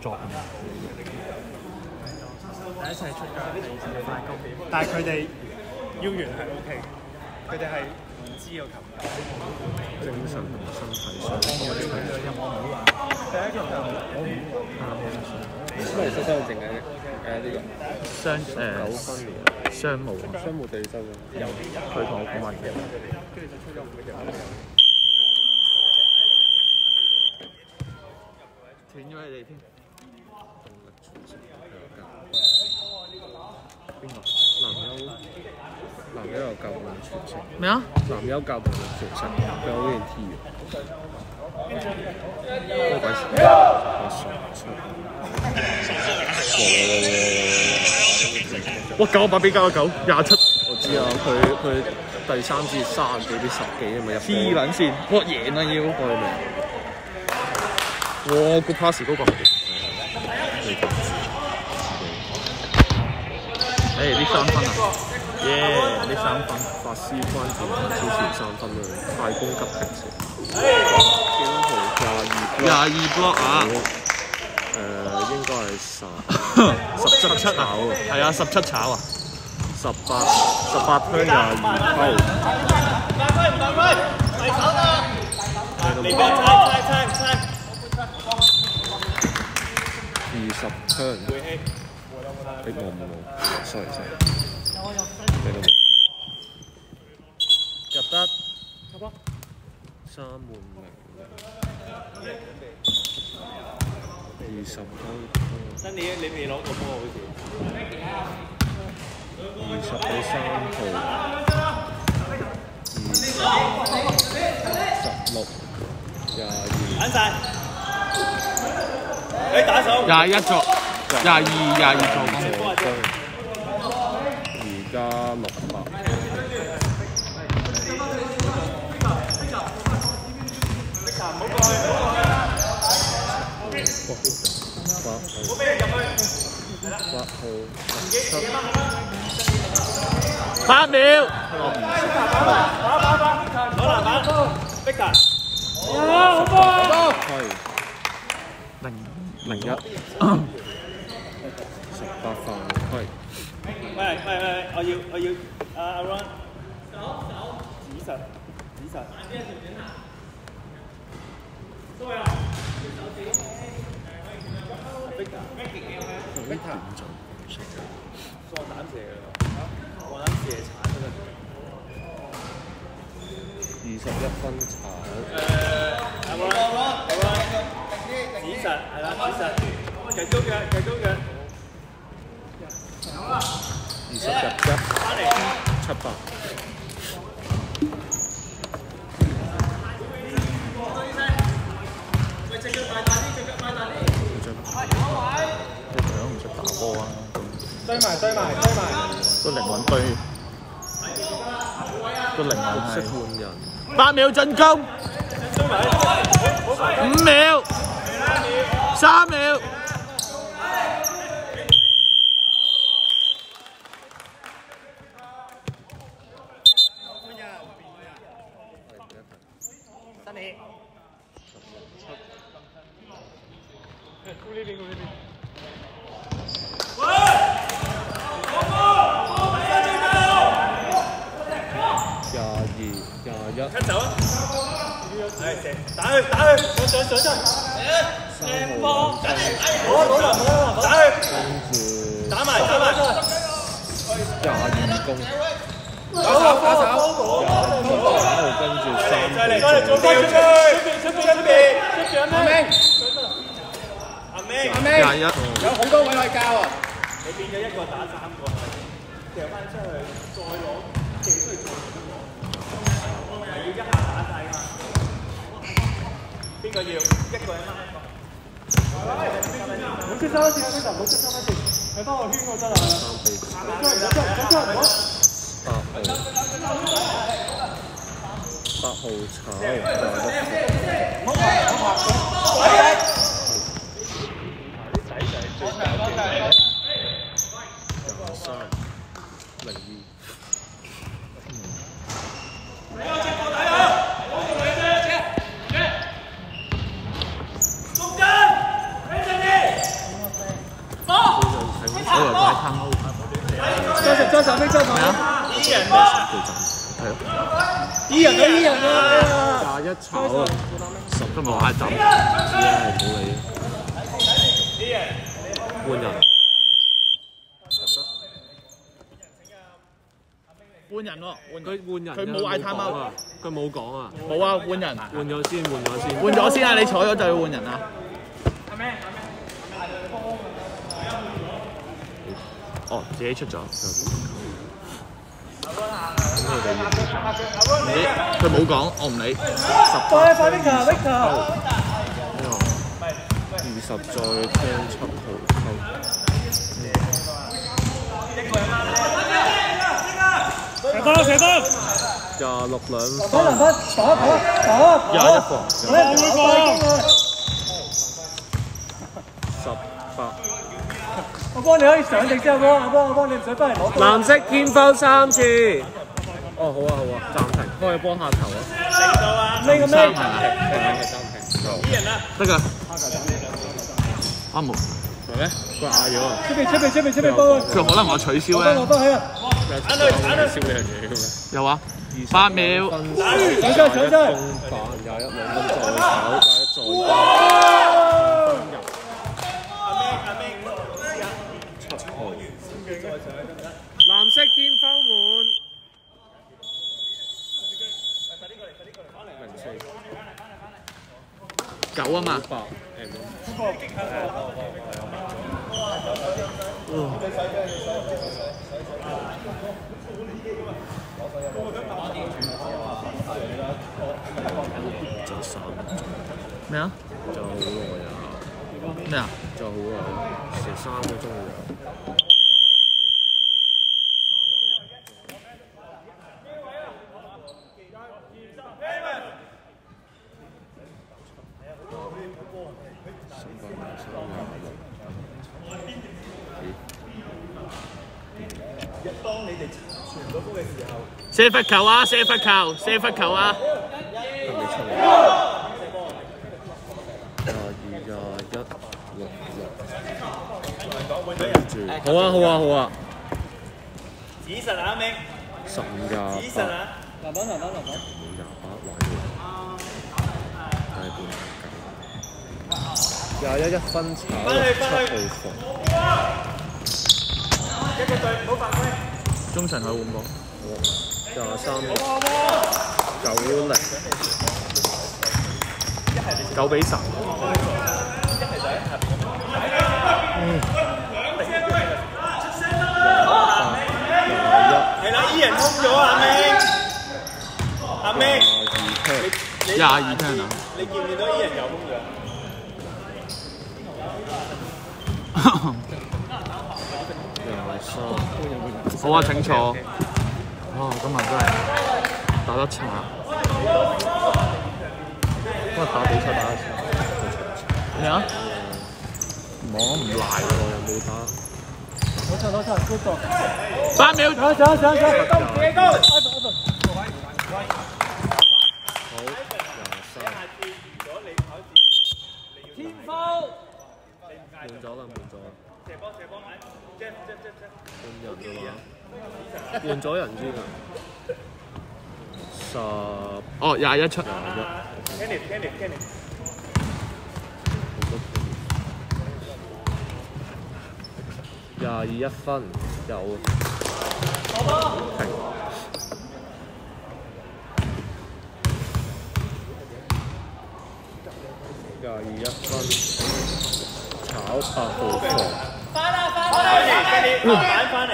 作。第一齊出街係快攻，但係佢哋腰圓係 OK，佢哋係唔知個球。精神同身體上。第一球就咩收收淨係誒呢個雙誒九分年，商務啊，商務地收嘅。佢同我講話嘅。斷咗你哋添。動力傳承強教。邊個？男優男優有教動力傳承，咩啊？男優教動力傳承，佢有呢件 T 嘅。嗰個鬼事！哇！九百比九十九，廿七。我知啊，佢佢第三節三十幾比十幾啊嘛入波。黐撚線，哇贏啊要！開未？哇個 pass 嗰個，你咁诶呢三分啊！耶！呢三分，法师关键超前三分啊！快攻急停射。几多号？廿二廿二 block 啊！诶、应该系十十十七啊！系啊，十七炒啊！十八十八分廿二沟。二十枪。 你冇冇冇，sorry sorry。你都冇。入得。三换零零。二十分。新年你未攞过波好似。二十比三号。二十六。廿二。等晒。你打手。廿一作， 廿二廿二助攻。助攻。而家六百。八号。八号。七。八秒。攞篮板。逼达。系零零一。 十八犯規。喂喂喂，我要我要阿阿 Ron 手手。指實指實。逼達。逼彈就放膽射㗎，放膽射鏟嗰陣。二十一分炒。阿 Ron 指實係啦，指實，繼續嘅，繼高腳。十入一。翻嚟。七百。你仲有唔识打波啊？堆埋堆埋堆埋。都灵魂堆，都灵魂识系换人。八秒进攻，五秒，三秒。 廿二、廿一。跟走啊！系射，打佢打佢，上上上上。三号打攞攞篮攞篮，打佢，跟住打埋打埋。廿二攻。打手打手。廿二跟住三再嚟再嚟，号做翻出去，出边出边出边，出边阿明。阿明阿明。廿一，有好多位可以交啊！你变咗一个打三个，掉翻出去，再攞，自己都要做。 一下打晒㗎嘛？邊個要？一個人掹一個。冇出三一次，邊度冇出三一次？你幫我圈我得啦。三比七。冇出冇出冇出冇出。八號。八號炒廿一廿三零二。我以為佢喺 time out。揸實揸實飛揸實咩啊？依人啊！對陣係咯，依人啊！一人啊！廿一炒啊，十今日我嗌走。只係冇理。換人，換人喎，佢換人。佢冇嗌 time out 啊，佢冇講啊，冇啊，換人。換咗先，換咗先。換咗先啊！你坐咗就要換人啊！哦，自己出咗。咁佢哋要唔理，佢冇讲，我唔理。快快 Victor Victor！呢个二十再听七号抽。射波射波！廿六两打分，篮板打打打！廿一防，我会放。十八。 我幫你可以上定之後波，阿波我幫你唔使翻嚟攞波。藍色天包三次。哦，好啊，好啊，暫停，幫你幫下頭啊。成到啊！呢個咩？三係咪？係咪係暫停？依人啊！得㗎。啱冇。係咩？掛咗啊！出邊出邊出邊出邊幫！佢可能我取消攞翻攞咧。翻去啊！眼淚眼淚。燒呢樣嘢嘅咩？有啊，八秒。分上真上真！公板廿一兩分再炒，廿一再七號。藍色天花滿。零四九啊嘛。咩啊？就好耐啊！咩啊？就好耐，成三個鐘啊！射罰球啊！射罰球！射罰球啊！廿二、廿一、六六，跟住好啊好啊好啊！指實啊，明！十五廿指實八，啊！籃板籃板籃板！五廿八玩完，係半廿一一分炒七號房，一個隊唔好犯規。中場去換波。廿三九零，九比十。係啦，依人空咗啊，阿明！阿明，廿二 turn，廿二 turn 啊！你見唔見到依人又空咗？好啊，請坐。哇，今日真係打得差。今日打比賽打得差，咩啊？我唔賴我喎。又冇打。攞錯攞錯，good 做！八秒。上上上上，高幾高？好，廿三，天峰！換咗啦，換咗啦，射波射波，即即即即。換人㗎嘛，換咗人先啊，十哦，廿一出。廿一廿二一分，有停。廿二一分，炒八號房。翻嚟 Kenny，慢慢翻嚟。阿 Jack 嘅，好嚟，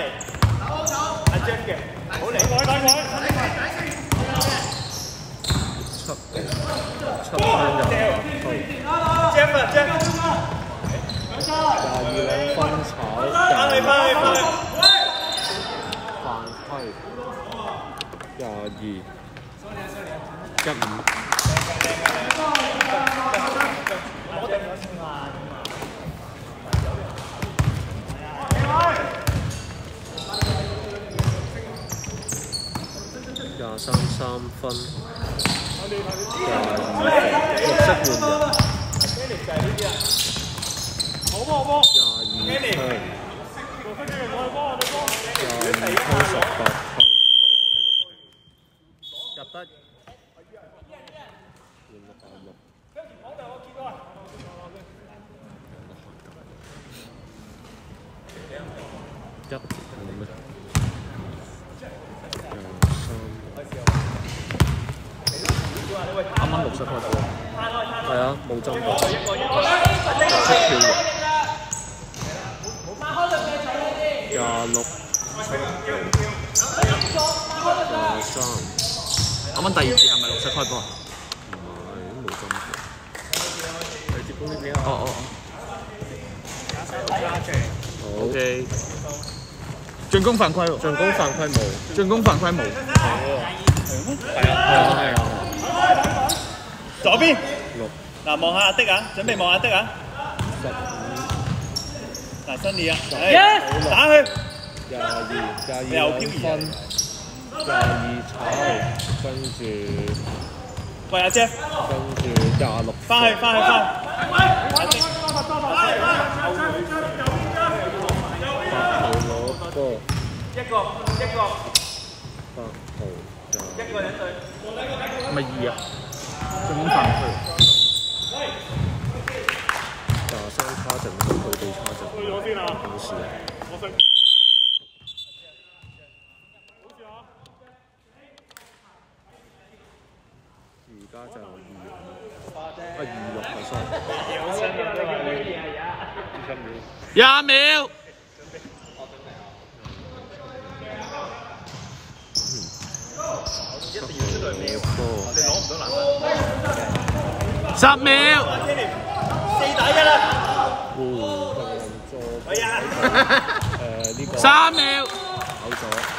chân kìa Ủa lẹ ngồi coi ngồi Chấp Chấp lên rồi Chấp à chấp Là vì là phân sở Phạm Phạm Phạm Phạm Phạm Phạm Phạm Phạm 分廿二绿色换人好波好波廿二 turn 廿二抽十八抽，入得换六百六。一冇咩？ 啱啱六七開波，係啊，冇針過，識跳嘅。廿六，廿三，啱啱第二節係咪六七開波啊？唔係都冇針過。你接攻呢邊啊？哦哦哦好，OK。進攻犯規喎，進攻犯規冇。進攻犯規冇。係啊係啊。左边六嗱，望下阿的啊，准备望下的啊，十五嗱新年啊，诶打佢，廿二廿又二漂移两分，廿二炒，跟住喂阿姐，跟住廿六翻去翻去翻八号攞波，去，一个一个八号廿一个人对，咪二啊？ 進攻犯規。廿三差陣，佢哋差陣。我先啊！冇事啊。而家就二六，啊二六啊，sorry。廿秒。你波，十秒。四打一啦，哦，做系啊，诶呢个三秒。跑咗。